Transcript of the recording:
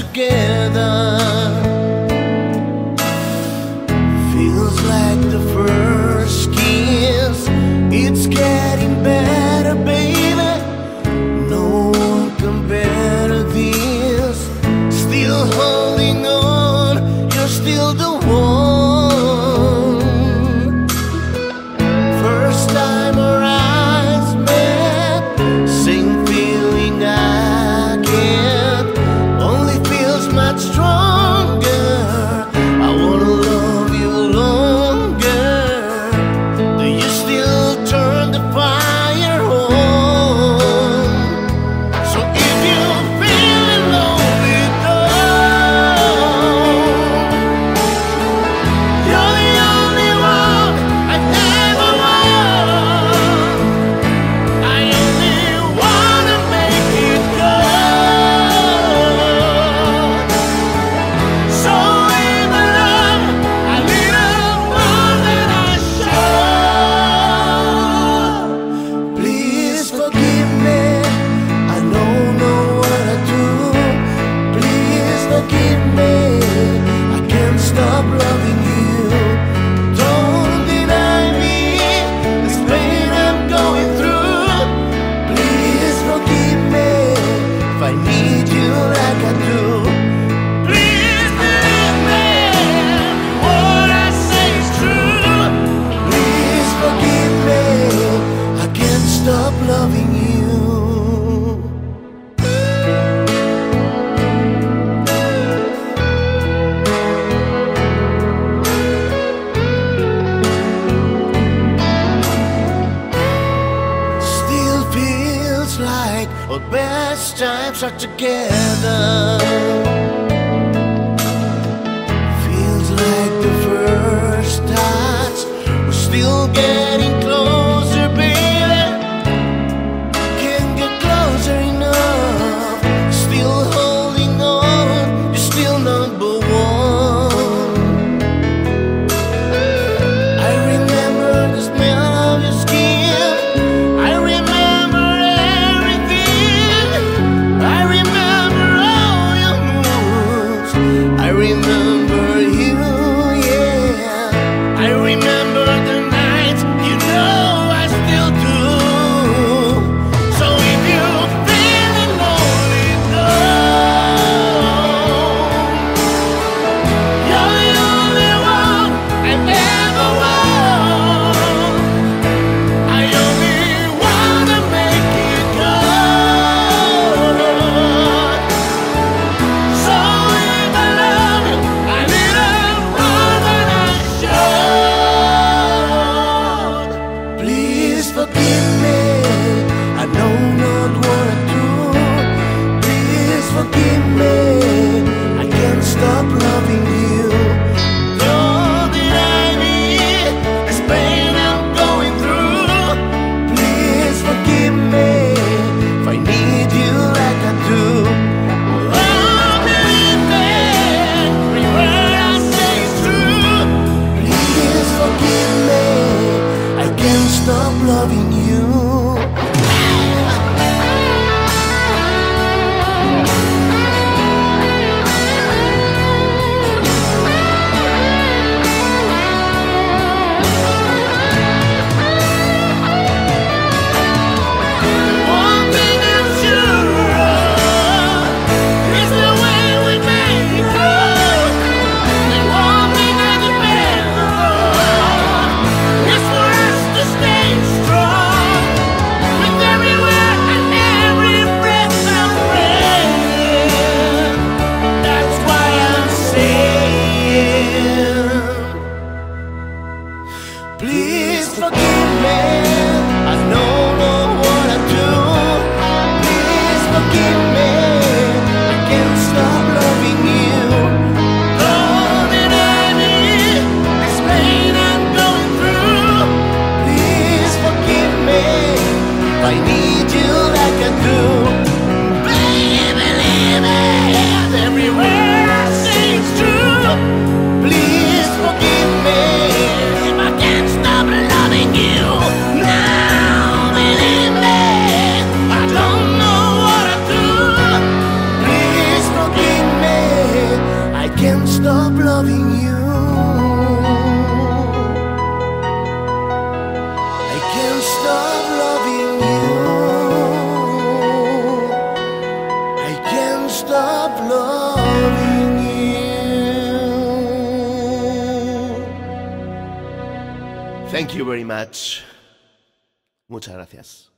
again. like our best times are together. Feels like the first touch, we still get. forgive me Thank you very much. Muchas gracias.